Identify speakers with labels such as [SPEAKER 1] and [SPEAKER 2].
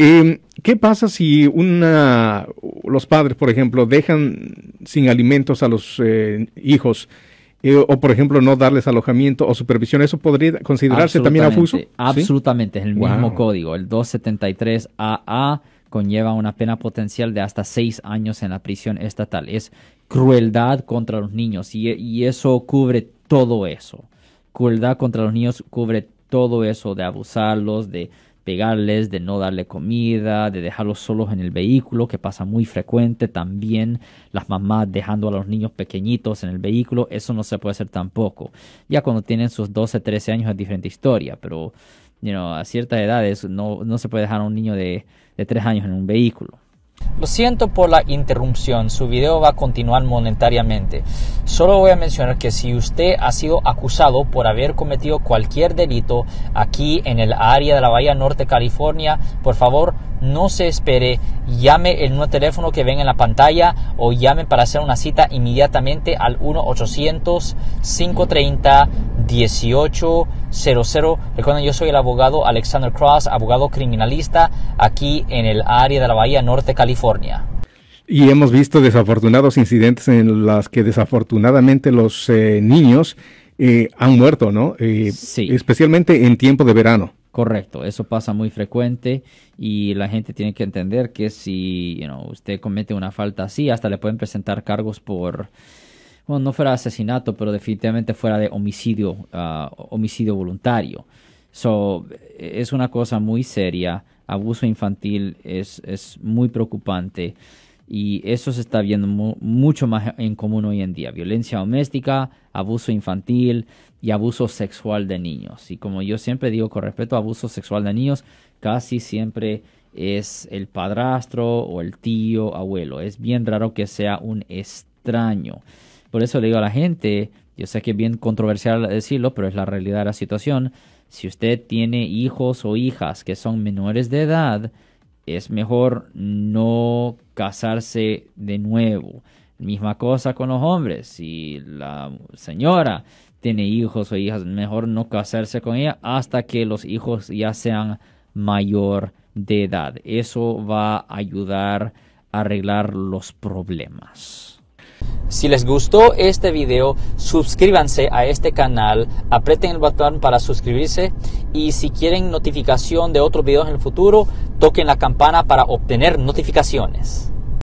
[SPEAKER 1] Eh, ¿Qué pasa si una, los padres, por ejemplo, dejan sin alimentos a los eh, hijos? Eh, o, por ejemplo, no darles alojamiento o supervisión, ¿eso podría considerarse también abuso?
[SPEAKER 2] Absolutamente, es el mismo código. El 273AA conlleva una pena potencial de hasta seis años en la prisión estatal. Es crueldad contra los niños y, y eso cubre todo eso. Crueldad contra los niños cubre todo eso de abusarlos, de pegarles, de no darle comida, de dejarlos solos en el vehículo, que pasa muy frecuente también, las mamás dejando a los niños pequeñitos en el vehículo, eso no se puede hacer tampoco. Ya cuando tienen sus 12, 13 años es diferente historia, pero a ciertas edades no, no se puede dejar a un niño de, de 3 años en un vehículo.
[SPEAKER 3] Lo siento por la interrupción, su video va a continuar monetariamente. Solo voy a mencionar que si usted ha sido acusado por haber cometido cualquier delito aquí en el área de la Bahía Norte, California, por favor no se espere, llame el nuevo teléfono que ven en la pantalla o llame para hacer una cita inmediatamente al 1-800-530-1800. Recuerden, yo soy el abogado Alexander Cross, abogado criminalista aquí en el área de la Bahía Norte, California.
[SPEAKER 1] Y hemos visto desafortunados incidentes en los que desafortunadamente los eh, niños eh, han muerto, ¿no? Eh, sí. Especialmente en tiempo de verano.
[SPEAKER 2] Correcto, eso pasa muy frecuente y la gente tiene que entender que si usted comete una falta así, hasta le pueden presentar cargos por, bueno, no fuera asesinato, pero definitivamente fuera de homicidio, ah, homicidio voluntario. So, es una cosa muy seria, abuso infantil es, es muy preocupante y eso se está viendo mucho más en común hoy en día. Violencia doméstica, abuso infantil y abuso sexual de niños. Y como yo siempre digo con respecto a abuso sexual de niños, casi siempre es el padrastro o el tío, abuelo. Es bien raro que sea un extraño. Por eso le digo a la gente, yo sé que es bien controversial decirlo, pero es la realidad de la situación. Si usted tiene hijos o hijas que son menores de edad, es mejor no casarse de nuevo. Misma cosa con los hombres. Si la señora tiene hijos o hijas, mejor no casarse con ella hasta que los hijos ya sean mayor de edad. Eso va a ayudar a arreglar los problemas.
[SPEAKER 3] Si les gustó este video, suscríbanse a este canal, aprieten el botón para suscribirse y si quieren notificación de otros videos en el futuro, toquen la campana para obtener notificaciones.